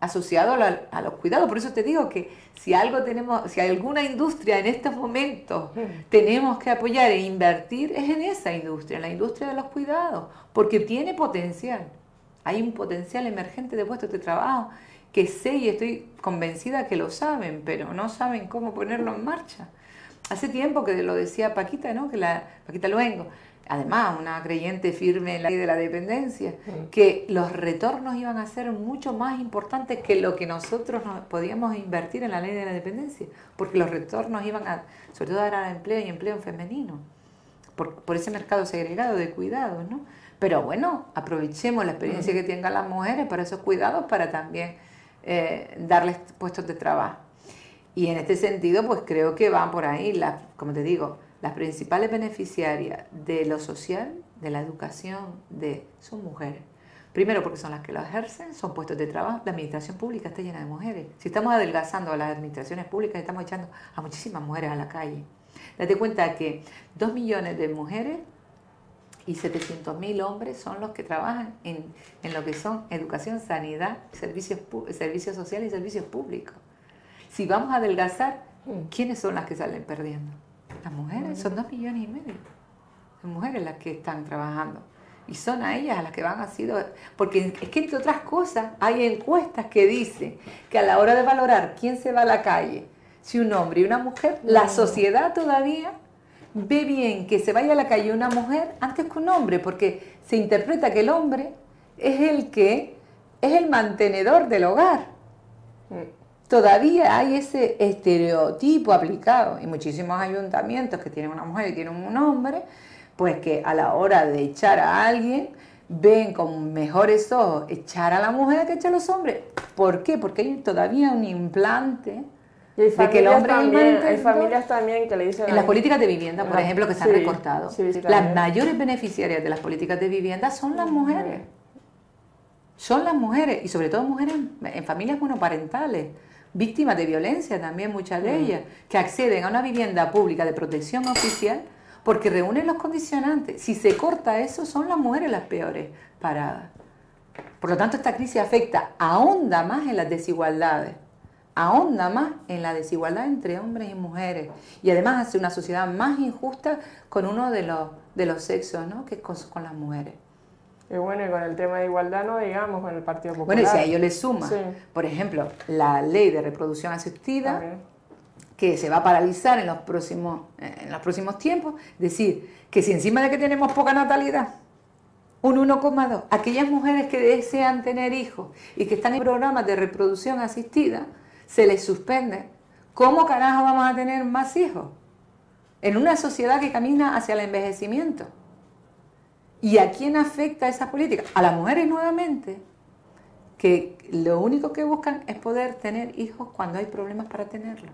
asociado a, los cuidados. Por eso te digo que si algo tenemos, si alguna industria en estos momentos tenemos que apoyar e invertir, es en esa industria, en la industria de los cuidados, porque tiene potencial. Hay un potencial emergente de puestos de trabajo que sé y estoy convencida que lo saben, pero no saben cómo ponerlo en marcha. Hace tiempo que lo decía Paquita, ¿no? Que la Paquita Luengo, además una creyente firme en la ley de la dependencia, que los retornos iban a ser mucho más importantes que lo que nosotros podíamos invertir en la ley de la dependencia, porque los retornos iban a, sobre todo a dar empleo y empleo femenino, por, por ese mercado segregado de cuidados, ¿no? Pero bueno, aprovechemos la experiencia que tengan las mujeres para esos cuidados, para también eh, darles puestos de trabajo. Y en este sentido, pues creo que van por ahí, las, como te digo, las principales beneficiarias de lo social, de la educación, de, son mujeres. Primero porque son las que lo ejercen, son puestos de trabajo. La administración pública está llena de mujeres. Si estamos adelgazando a las administraciones públicas, estamos echando a muchísimas mujeres a la calle. Date cuenta que dos millones de mujeres y 700 mil hombres son los que trabajan en, en, lo que son educación, sanidad, servicios, servicios sociales y servicios públicos. Si vamos a adelgazar, mm. ¿quiénes son las que salen perdiendo? Las mujeres, son dos millones y medio. Son mujeres las que están trabajando. Y son a ellas a las que van a sido... Porque es que entre otras cosas hay encuestas que dicen que a la hora de valorar quién se va a la calle, si un hombre y una mujer, la sociedad todavía ve bien que se vaya a la calle una mujer antes que un hombre, porque se interpreta que el hombre es el que es el mantenedor del hogar. Todavía hay ese estereotipo aplicado y muchísimos ayuntamientos que tienen una mujer y tienen un hombre, pues que a la hora de echar a alguien ven con mejores ojos echar a la mujer que echar a los hombres. ¿Por qué? Porque hay todavía un implante de que el hombre también, hay familias también que le dicen... En las políticas de vivienda, por ejemplo, que se han recortado, las mayores beneficiarias de las políticas de vivienda son las mujeres. Son las mujeres, y sobre todo mujeres en familias monoparentales víctimas de violencia también, muchas de mm. ellas, que acceden a una vivienda pública de protección oficial porque reúnen los condicionantes. Si se corta eso, son las mujeres las peores paradas. Por lo tanto, esta crisis afecta, ahonda más en las desigualdades, ahonda más en la desigualdad entre hombres y mujeres y además hace una sociedad más injusta con uno de los, de los sexos, ¿no? que es con las mujeres. Y bueno, y con el tema de igualdad no digamos con el Partido Popular. Bueno, y si a ello le suma, por ejemplo, la ley de reproducción asistida, que se va a paralizar en los próximos, en los próximos tiempos, decir que si encima de que tenemos poca natalidad, un 1,2, aquellas mujeres que desean tener hijos y que están en programas de reproducción asistida, se les suspende. ¿Cómo carajo vamos a tener más hijos? En una sociedad que camina hacia el envejecimiento. ¿Y a quién afecta esa política? A las mujeres nuevamente, que lo único que buscan es poder tener hijos cuando hay problemas para tenerlos.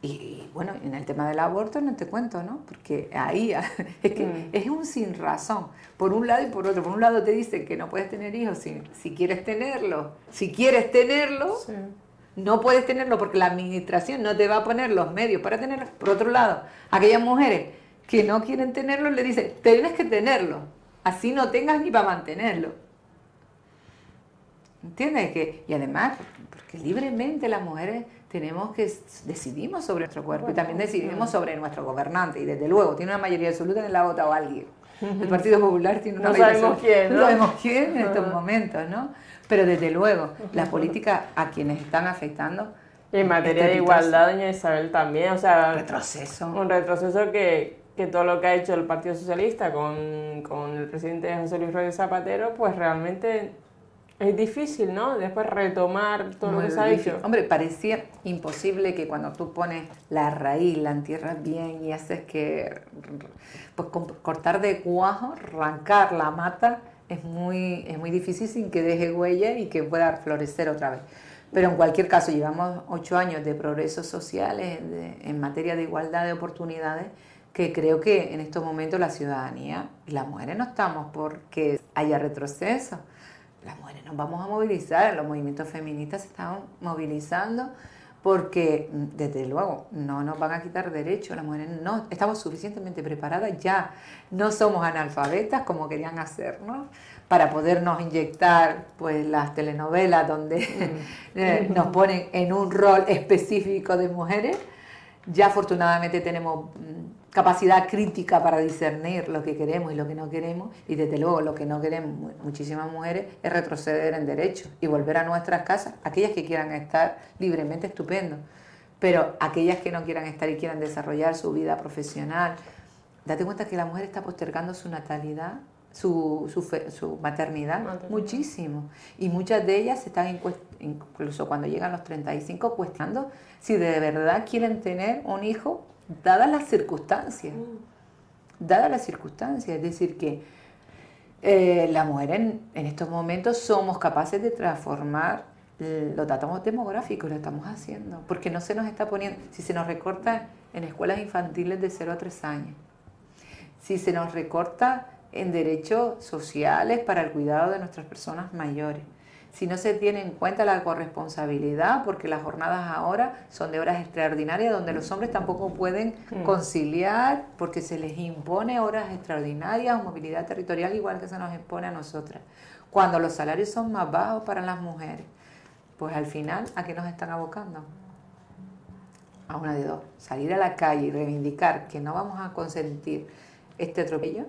Y, bueno, en el tema del aborto no te cuento, ¿no? Porque ahí (laughs) es que mm. es un sin razón, por un lado y por otro. Por un lado te dicen que no puedes tener hijos si, si quieres tenerlo. Si quieres tenerlo, no puedes tenerlo porque la administración no te va a poner los medios para tenerlo. Por otro lado, aquellas mujeres que no quieren tenerlo, le dicen, tienes que tenerlo, así no tengas ni para mantenerlo. ¿Entiendes? Que, y además, porque libremente las mujeres tenemos que decidimos sobre nuestro cuerpo y también decidimos sobre nuestro gobernante y desde luego tiene una mayoría absoluta en la vota o alguien. El Partido Popular tiene una no mayoría sabemos quién, ¿no? sabemos quién en estos momentos, ¿no? Pero desde luego, la política a quienes están afectando en materia este de igualdad, doña Isabel, también, o sea... Retroceso. Un retroceso que, que todo lo que ha hecho el Partido Socialista con, con el presidente José Luis Rodríguez Zapatero, pues realmente es difícil, ¿no? Después retomar todo lo que se ha hecho. Hombre, parecía imposible que cuando tú pones la raíz, la entierras bien y haces que, pues cortar de cuajo, arrancar la mata, es muy, es muy difícil sin que deje huella y que pueda florecer otra vez. Pero en cualquier caso, llevamos ocho años de progresos sociales en materia de igualdad de oportunidades que creo que en estos momentos la ciudadanía y las mujeres no estamos porque haya retroceso. las mujeres nos vamos a movilizar, los movimientos feministas se están movilizando porque mm, desde luego no nos van a quitar derechos, las mujeres no, estamos suficientemente preparadas ya, no somos analfabetas como querían hacernos para podernos inyectar pues las telenovelas donde mm. (laughs) eh, nos ponen en un rol específico de mujeres, ya afortunadamente tenemos mm, capacidad crítica para discernir lo que queremos y lo que no queremos, y desde luego lo que no queremos muchísimas mujeres es retroceder en derechos y volver a nuestras casas, aquellas que quieran estar libremente, estupendo, pero aquellas que no quieran estar y quieran desarrollar su vida profesional, date cuenta que la mujer está postergando su natalidad, su, su, maternidad, muchísimo, y muchas de ellas están incluso cuando llegan los 35 cuestionando si de verdad quieren tener un hijo dadas las circunstancias. Mm. Dadas las circunstancias, es decir, que eh, la mujer en, estos momentos somos capaces de transformar los datos demográficos, lo estamos haciendo, porque no se nos está poniendo, si se nos recorta en escuelas infantiles de 0 a 3 años, si se nos recorta en derechos sociales para el cuidado de nuestras personas mayores, si no se tiene en cuenta la corresponsabilidad, porque las jornadas ahora son de horas extraordinarias donde los hombres tampoco pueden mm. conciliar porque se les impone horas extraordinarias o movilidad territorial igual que se nos impone a nosotras. Cuando los salarios son más bajos para las mujeres, pues al final, ¿a qué nos están abocando? A una de dos, salir a la calle y reivindicar que no vamos a consentir este atropello,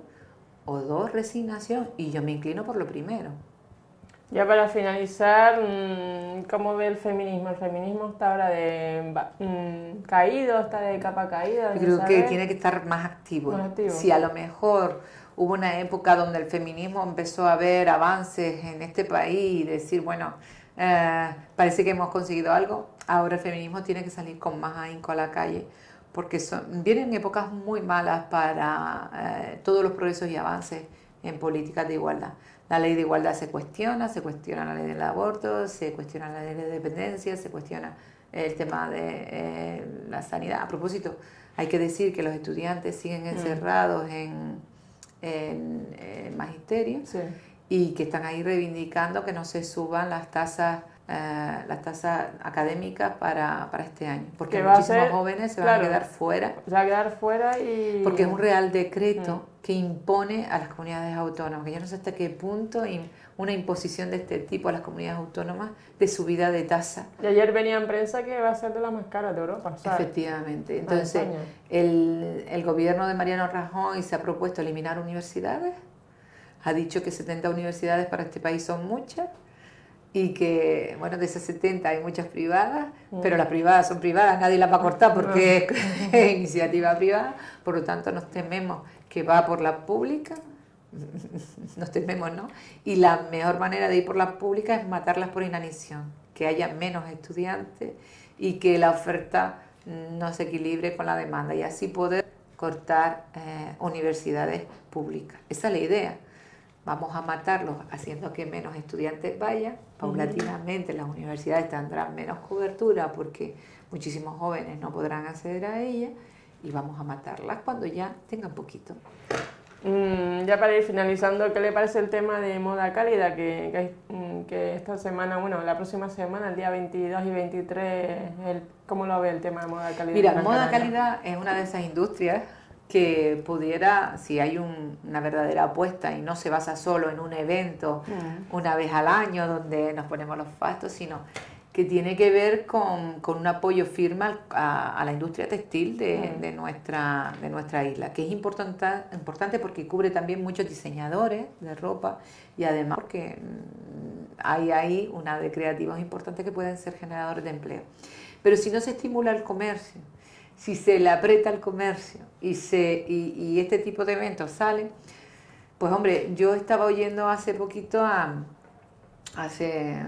o dos, resignación, y yo me inclino por lo primero. Ya para finalizar, mm, ¿cómo ve el feminismo? ¿El feminismo está ahora de mm, caído, está de capa caída? Yo creo que tiene que estar más activo. Si a lo mejor hubo una época donde el feminismo empezó a ver avances en este país y decir, bueno, eh, parece que hemos conseguido algo, ahora el feminismo tiene que salir con más ahínco a la calle porque son, vienen épocas muy malas para eh, todos los progresos y avances en políticas de igualdad. La ley de igualdad se cuestiona, se cuestiona la ley del aborto, se cuestiona la ley de dependencia, se cuestiona el tema de eh, la sanidad. A propósito, hay que decir que los estudiantes siguen mm. encerrados en, en, magisterio y que están ahí reivindicando que no se suban las tasas eh, las tasas académicas para, para, este año, porque muchísimos jóvenes se van a quedar fuera. Se van a quedar fuera y... Porque es un real decreto mm. Que impone a las comunidades autónomas, que yo no sé hasta qué punto una imposición de este tipo a las comunidades autónomas de subida de tasa. Y ayer venía en prensa que va a ser de las más caras de Europa. Efectivamente. Entonces, el, el gobierno de Mariano Rajoy se ha propuesto eliminar universidades, ha dicho que 70 universidades para este país son muchas, y que, bueno, de esas 70 hay muchas privadas, pero mm. las privadas son privadas, nadie las va a cortar porque es (laughs) iniciativa privada, por lo tanto nos tememos que va por la pública, (laughs) nos tememos, ¿no? Y la mejor manera de ir por la pública es matarlas por inanición, que haya menos estudiantes y que la oferta no se equilibre con la demanda y así poder cortar eh, universidades públicas. Esa es la idea vamos a matarlos haciendo que menos estudiantes vayan, paulatinamente las universidades tendrán menos cobertura porque muchísimos jóvenes no podrán acceder a ellas y vamos a matarlas cuando ya tengan poquito. Mm, ya para ir finalizando, ¿qué le parece el tema de moda cálida? Que, mm, que, esta semana, bueno, la próxima semana, el día 22 y 23, el, ¿cómo lo ve el tema de moda cálida? Mira, moda cálida es una de esas industrias que pudiera, si hay una verdadera apuesta y no se basa solo en un evento mm. una vez al año donde nos ponemos los fastos, sino que tiene que ver con, con un apoyo firme a, la industria textil de, de, nuestra, de nuestra isla, que es importante, importante porque cubre también muchos diseñadores de ropa y además porque mm, hay ahí una de creativos importantes que pueden ser generadores de empleo. Pero si no se estimula el comercio, si se le aprieta el comercio y, se, y, este tipo de eventos salen, pues hombre, yo estaba oyendo hace poquito, a, hace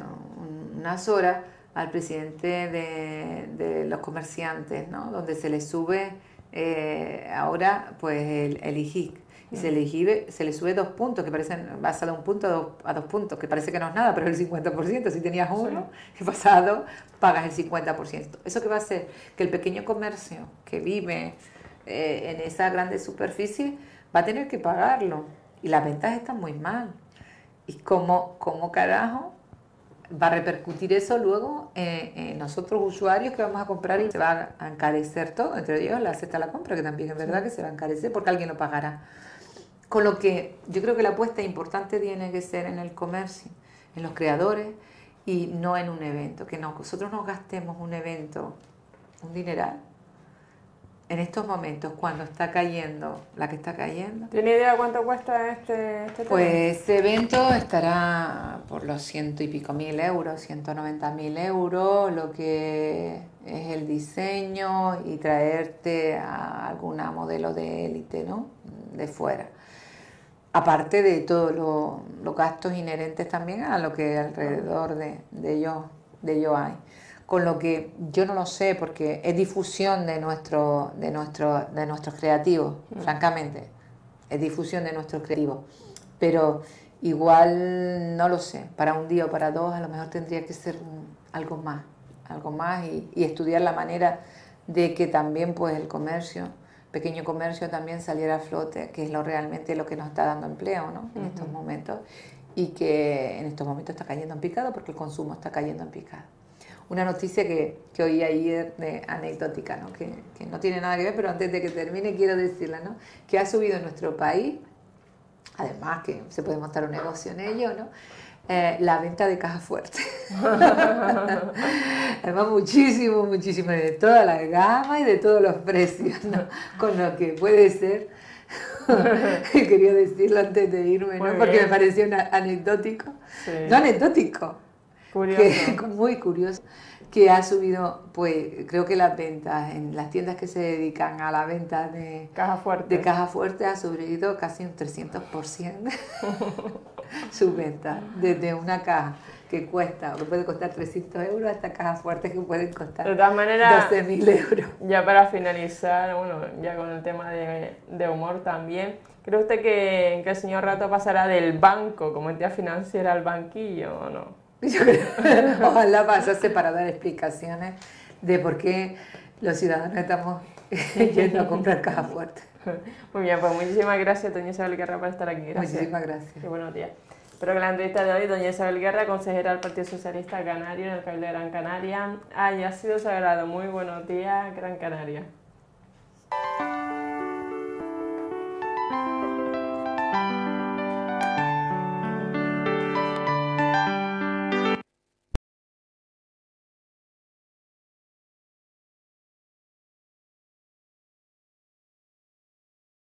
unas horas, al presidente de, los comerciantes, ¿no? donde se le sube eh, ahora pues el, el IGIC y se le, se le sube dos puntos, que parecen, vas a un punto a dos, puntos, que parece que no es nada, pero es el 50%. Si tenías uno, y (laughs) pasado, pagas el 50%. ¿Eso qué va a hacer? Que el pequeño comercio que vive eh, en esa grande superficie va a tener que pagarlo. Y las ventas están muy mal. ¿Y cómo, cómo carajo va a repercutir eso luego en, nosotros usuarios que vamos a comprar y se va a encarecer todo, entre ellos la cesta de la compra, que también es verdad que se va a encarecer porque alguien lo pagará. Con lo que yo creo que la apuesta importante tiene que ser en el comercio, en los creadores y no en un evento, que nosotros nos gastemos un evento, un dineral, en estos momentos, cuando está cayendo la que está cayendo. ¿Tiene idea cuánto cuesta este, este Pues este evento estará por los ciento y pico mil euros, 190 mil euros, lo que es el diseño y traerte a alguna modelo de élite, ¿no? De fuera. Aparte de todos los gastos inherentes también a lo que alrededor de, de ellos de ello hay con lo que yo no lo sé porque es difusión de, nuestro, de, nuestro, de nuestros creativos, mm. francamente, es difusión de nuestros creativos, pero igual no lo sé, para un día o para dos a lo mejor tendría que ser algo más, algo más y, estudiar la manera de que también pues el comercio, pequeño comercio también saliera a flote, que es lo realmente lo que nos está dando empleo ¿no? en estos momentos. Y que en estos momentos está cayendo en picado porque el consumo está cayendo en picado una noticia que, que oí ayer de anecdótica, ¿no? Que, que, no tiene nada que ver, pero antes de que termine quiero decirla, ¿no? que ha subido en nuestro país, además que se puede montar un negocio en ello, ¿no? Eh, la venta de cajas fuertes. (laughs) Además, muchísimo, muchísimo, de toda la gama y de todos los precios, ¿no? con lo que puede ser. (laughs) Quería decirlo antes de irme, ¿no? porque me pareció anecdótico. No anecdótico, Curioso. (laughs) muy curioso, que ha subido, pues creo que las ventas en las tiendas que se dedican a la venta de caja fuerte, de caja fuerte ha subido casi un 300% (laughs) su venta, desde una caja que cuesta, o que puede costar 300 euros, hasta cajas fuertes que pueden costar de todas maneras, 12.000 euros. Ya para finalizar, bueno, ya con el tema de, de humor también, ¿cree usted que, que el señor Rato pasará del banco como entidad financiera al banquillo o no? (laughs) Ojalá pasase para dar explicaciones de por qué los ciudadanos estamos (laughs) yendo a comprar caja fuerte. Muy bien, pues muchísimas gracias, doña Isabel Guerra, por estar aquí. Muchísimas gracias. Qué buenos días. Espero que la entrevista de hoy, doña Isabel Guerra, consejera del Partido Socialista Canario en el Cabildo de Gran Canaria, haya sido sagrado. Muy buenos días, Gran Canaria.